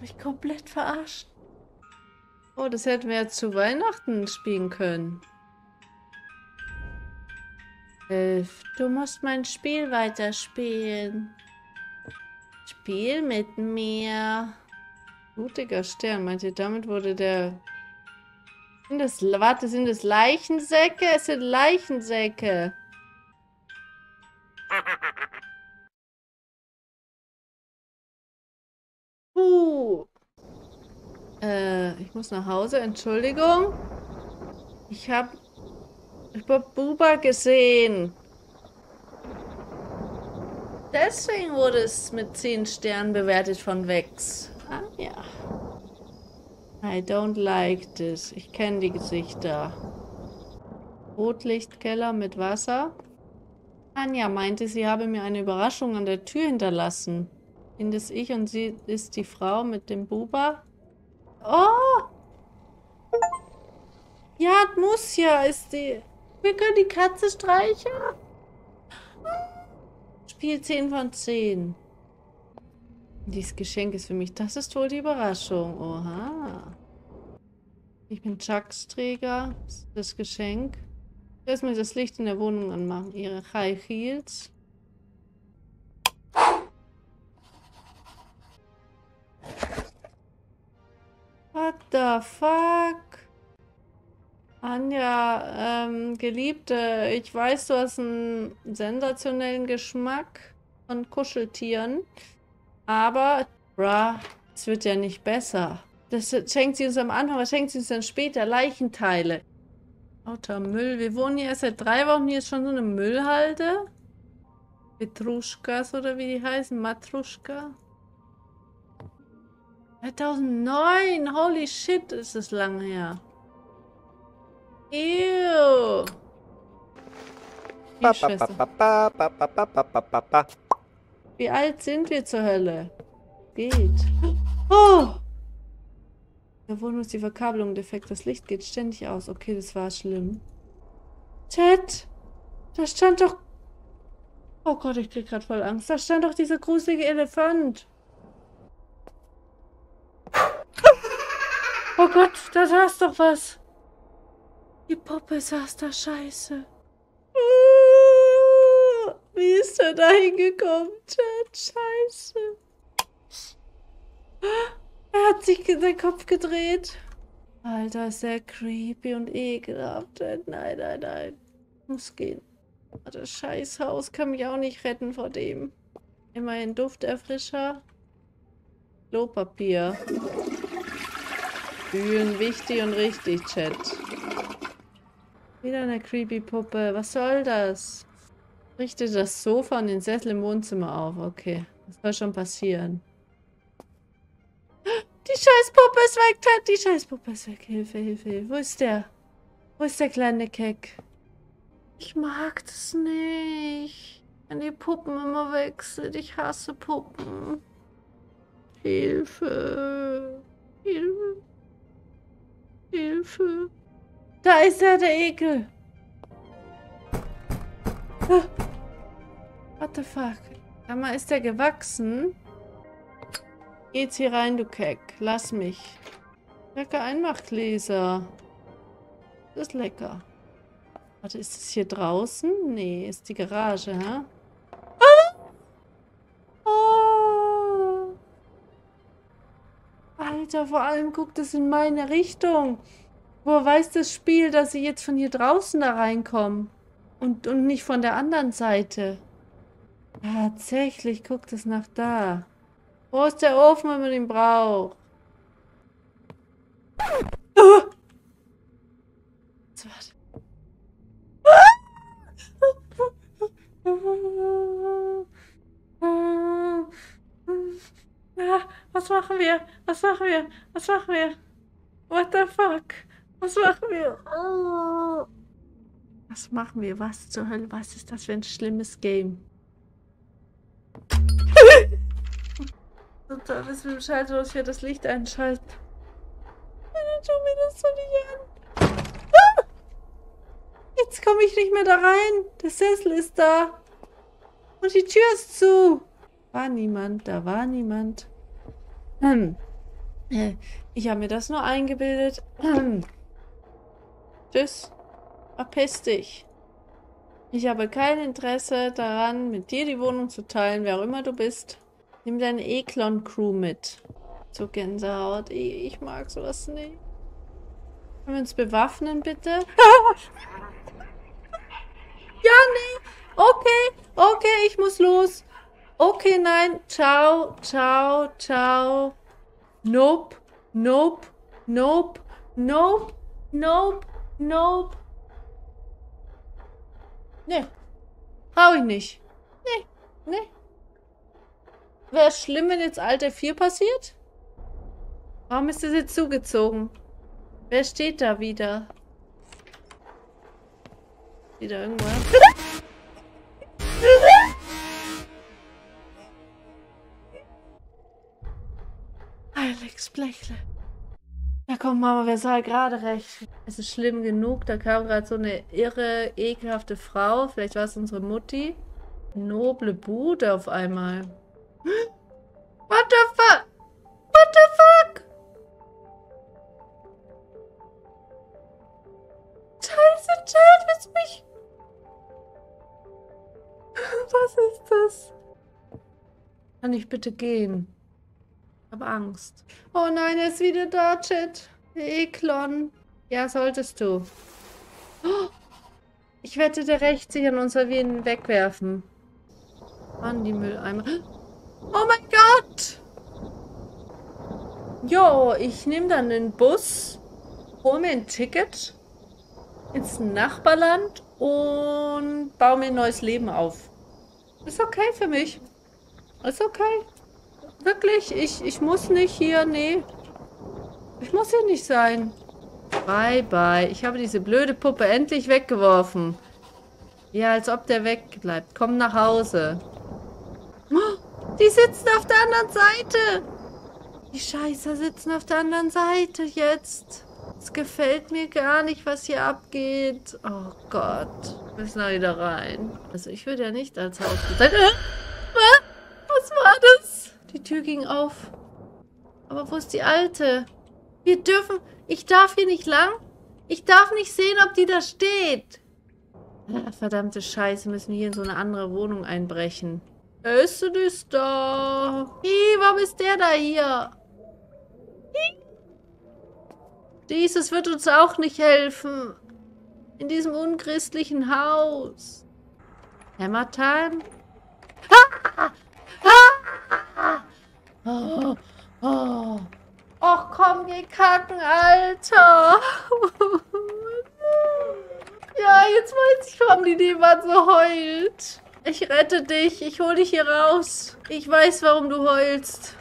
Mich komplett verarscht. Oh, das hätten wir jetzt zu Weihnachten spielen können. Elf, du musst mein Spiel weiterspielen. Spiel mit mir. Blutiger Stern, meint ihr, damit wurde der... Sind das, warte, sind das Leichensäcke? Es sind Leichensäcke. Puh. Äh, ich muss nach Hause, Entschuldigung. Ich habe hab Buba gesehen. Deswegen wurde es mit 10 Sternen bewertet von Vex. Ah, ja. I don't like this. Ich kenne die Gesichter. Rotlichtkeller mit Wasser. Anja meinte, sie habe mir eine Überraschung an der Tür hinterlassen. Bin das ich und sie ist die Frau mit dem Buba? Oh! Ja, muss ja, ist die... Wir können die Katze streicheln. Spiel 10 von 10. Dieses Geschenk ist für mich. Das ist wohl die Überraschung. Oha. Ich bin Chucks Träger. Das Geschenk. Erstmal das Licht in der Wohnung anmachen. Ihre High Heels. What the fuck? Anja, ähm, Geliebte, ich weiß, du hast einen sensationellen Geschmack von Kuscheltieren, aber, bruh, es wird ja nicht besser. Das schenkt sie uns am Anfang, was schenkt sie uns dann später? Leichenteile. Lauter Müll. Wir wohnen hier erst seit drei Wochen, hier ist schon so eine Müllhalde. Petruschkas oder wie die heißen, Matruschka. 2009, holy shit, ist es lang her. Ew. Wie alt sind wir zur Hölle? Geht. Oh! Der Wohnung ist die Verkabelung defekt. Das Licht geht ständig aus. Okay, das war schlimm. Chat! Da stand doch... Oh Gott, ich krieg gerade voll Angst. Da stand doch dieser gruselige Elefant. Oh Gott, da saß doch was. Die Puppe saß da scheiße. Wie ist er da hingekommen? Scheiße. Er hat sich den Kopf gedreht. Alter, ist der creepy und ekelhaft. Nein, nein, nein. Muss gehen. Das Scheißhaus kann mich auch nicht retten vor dem. Immerhin Dufterfrischer. Klopapier. Fühlen wichtig und richtig, Chat. Wieder eine creepy Puppe. Was soll das? Richte das Sofa und den Sessel im Wohnzimmer auf. Okay. Das soll schon passieren. Die Scheißpuppe ist weg, Ted. Die Scheißpuppe ist weg. Hilfe, Hilfe, Hilfe. Wo ist der? Wo ist der kleine Keck? Ich mag das nicht. Wenn die Puppen immer wechseln. Ich hasse Puppen. Hilfe. Hilfe. Hilfe. Da ist er, der Ekel. Ah. What the fuck? Sag mal, ist der gewachsen? Geht's hier rein, du Keck. Lass mich. Lecker Einmachgläser. Das ist lecker. Warte, ist es hier draußen? Nee, ist die Garage, hä? Ah! Oh. Alter, vor allem guckt es in meine Richtung. Woher weiß das Spiel, dass ich jetzt von hier draußen da reinkomme? Und, und nicht von der anderen Seite. Tatsächlich guckt es nach da. Wo ist der Ofen, wenn man ihn braucht? Oh! So, warte. was machen wir? Was machen wir? Was machen wir? What the fuck? Was machen wir? Was machen wir? Was zur Hölle? Was ist das für ein schlimmes Game? Und dann ist mit dem Schalter, dass wir das Licht einschalten. Dann tu mir das so nicht an. Ah! Jetzt komme ich nicht mehr da rein. Der Sessel ist da. Und die Tür ist zu. War niemand, da war niemand. Hm. Äh, ich habe mir das nur eingebildet. Tschüss. Verpiss dich. Ich habe kein Interesse daran, mit dir die Wohnung zu teilen, wer auch immer du bist. Nimm deine Eklon-Crew mit. So Gänsehaut. Ich, mag sowas nicht. Können wir uns bewaffnen, bitte? ja, nee. Okay, okay, ich muss los. Okay, nein. Ciao, ciao, ciao. Nope, nope, nope, nope, nope, nope. Nee. Brauche ich nicht. Nee, nee. Wäre es schlimm, wenn jetzt Alter 4 passiert? Warum ist das jetzt zugezogen? Wer steht da wieder? Wieder irgendwas? Alex Blechle. Ja komm, Mama, wer sah gerade recht? Es ist schlimm genug. Da kam gerade so eine irre, ekelhafte Frau. Vielleicht war es unsere Mutti. Noble Bude auf einmal. What the fuck? What the fuck? Scheiße, Chat, willst mich? Was ist das? Kann ich bitte gehen? Habe Angst. Oh nein, er ist wieder da, Chat. Eklon. Ja, solltest du. Oh, ich wette, der rächt sich an uns, weil wir ihn wegwerfen. Mann, die Mülleimer. Oh mein Gott! Jo, ich nehme dann den Bus, hole mir ein Ticket ins Nachbarland und baue mir ein neues Leben auf. Ist okay für mich. Ist okay. Wirklich, ich, ich muss nicht hier, nee. Ich muss hier nicht sein. Bye, bye. Ich habe diese blöde Puppe endlich weggeworfen. Ja, als ob der wegbleibt. Komm nach Hause. Oh, die sitzen auf der anderen Seite. Die Scheiße sitzen auf der anderen Seite jetzt. Es gefällt mir gar nicht, was hier abgeht. Oh Gott. Wir müssen da wieder rein. Also ich würde ja nicht als Haus... Äh? Was war das? Die Tür ging auf. Aber wo ist die Alte? Wir dürfen... Ich darf hier nicht lang. Ich darf nicht sehen, ob die da steht. Verdammte Scheiße, müssen wir hier in so eine andere Wohnung einbrechen. Essen ist da. Hi, warum ist der da hier? Dieses wird uns auch nicht helfen. In diesem unchristlichen Haus. Hammertime? Ha! Oh, oh. Och, komm, geh kacken, Alter. ja, jetzt weiß ich, warum die Nebenwand so heult. Ich rette dich. Ich hole dich hier raus. Ich weiß, warum du heulst.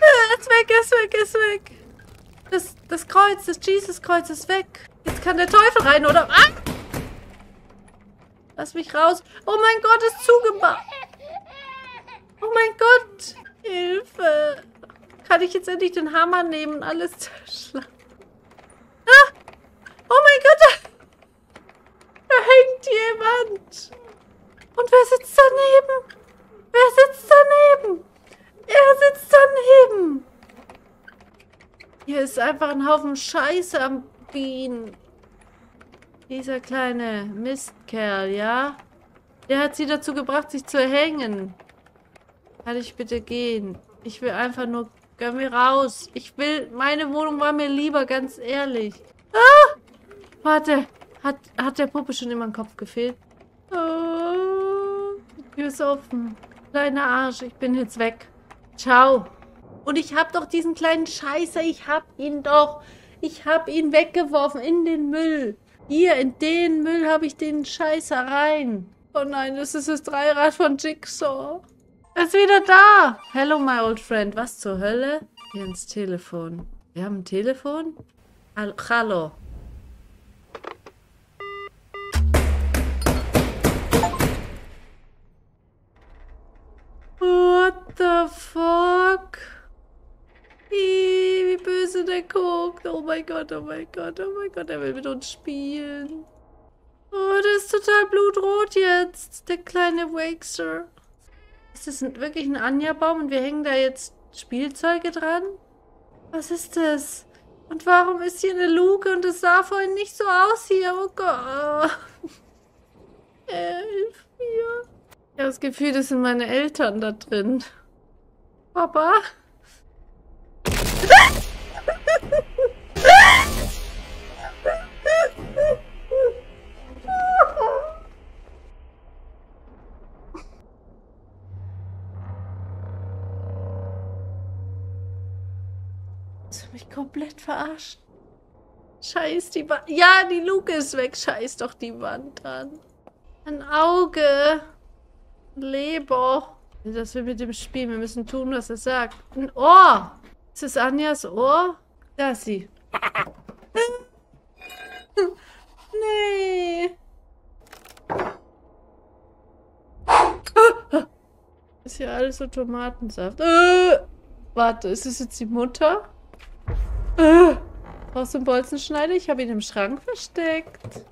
Ja, ist weg, ist weg, ist weg. Das, das Kreuz, das Jesus-Kreuz ist weg. Jetzt kann der Teufel rein, oder? Ah! Lass mich raus. Oh mein Gott, ist zugemacht. Oh mein Gott. Hilfe. Kann ich jetzt endlich den Hammer nehmen und alles zerschlagen? Ah! Oh mein Gott, da, da hängt jemand. Und wer sitzt daneben? Wer sitzt daneben? Er sitzt daneben. Hier ist einfach ein Haufen Scheiße am Bienen. Dieser kleine Mistkerl, ja? Der hat sie dazu gebracht, sich zu hängen. Kann ich bitte gehen? Ich will einfach nur... Gönn mir raus. Ich will... Meine Wohnung war mir lieber, ganz ehrlich. Ah! Warte. Hat, hat der Puppe schon immer den Kopf gefehlt? Oh, die Tür ist offen. Kleiner Arsch, ich bin jetzt weg. Ciao. Und ich hab doch diesen kleinen Scheißer. Ich hab ihn doch. Ich hab ihn weggeworfen in den Müll. Hier, in den Müll habe ich den Scheißer rein. Oh nein, das ist das Dreirad von Jigsaw. Er ist wieder da. Hello, my old friend. Was zur Hölle? Hier ins Telefon. Wir haben ein Telefon? Hallo. What the fuck? Wie böse der guckt. Oh mein Gott, oh mein Gott, oh mein Gott. Er will mit uns spielen. Oh, der ist total blutrot jetzt. Der kleine Wakester. Ist das wirklich ein Anja-Baum und wir hängen da jetzt Spielzeuge dran? Was ist das? Und warum ist hier eine Luke und es sah vorhin nicht so aus hier? Oh Gott. Elf, mir. Ich habe das Gefühl, das sind meine Eltern da drin. Papa? Du mich komplett verarscht? Scheiß die Wand. Ja, die Luke ist weg. Scheiß doch die Wand an. Ein Auge. Leber. Das wir mit dem Spiel. Wir müssen tun, was er sagt. Ein Ohr. Ist das Anjas Ohr? Da ist sie. nee. Ist hier alles so Tomatensaft. Äh, warte, ist es jetzt die Mutter? Äh, brauchst du einen Bolzenschneider? Ich habe ihn im Schrank versteckt.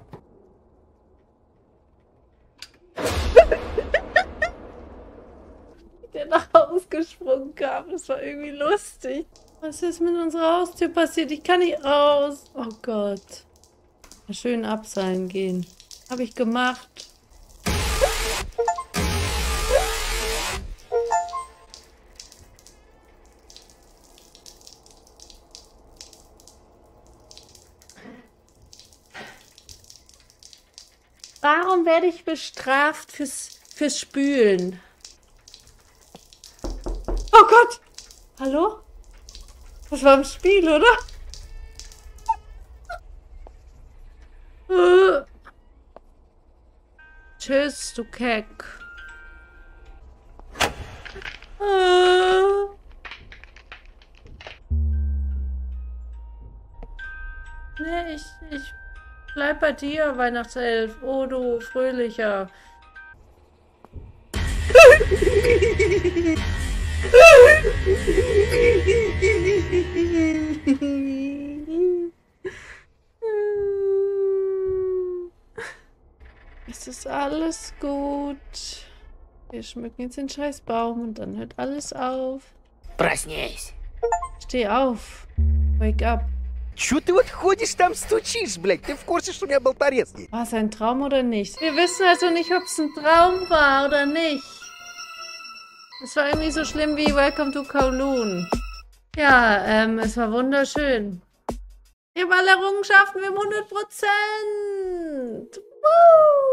Der nach Haus gesprungen kam. Das war irgendwie lustig. Was ist mit unserer Haustür passiert? Ich kann nicht raus. Oh Gott. Schön abseilen gehen. Habe ich gemacht. Werde ich bestraft fürs, fürs Spülen? Oh Gott! Hallo? Das war im Spiel, oder? Äh. Tschüss, du Keck. Nee, ich, ich bleib bei dir, Weihnachtself. Oh, du fröhlicher. Es ist alles gut. Wir schmücken jetzt den scheiß Baum und dann hört alles auf. Проснись. Steh auf. Wake up. Чё ты вот ходишь там стучишь, блядь? Ты в курсе, что у меня был порезки? War es ein Traum oder nicht? Wir wissen also nicht, ob es ein Traum war oder nicht. Es war irgendwie so schlimm wie Welcome to Kowloon. Ja, ähm, es war wunderschön. Wir haben alle Errungenschaften, wir haben 100 Prozent. Woo!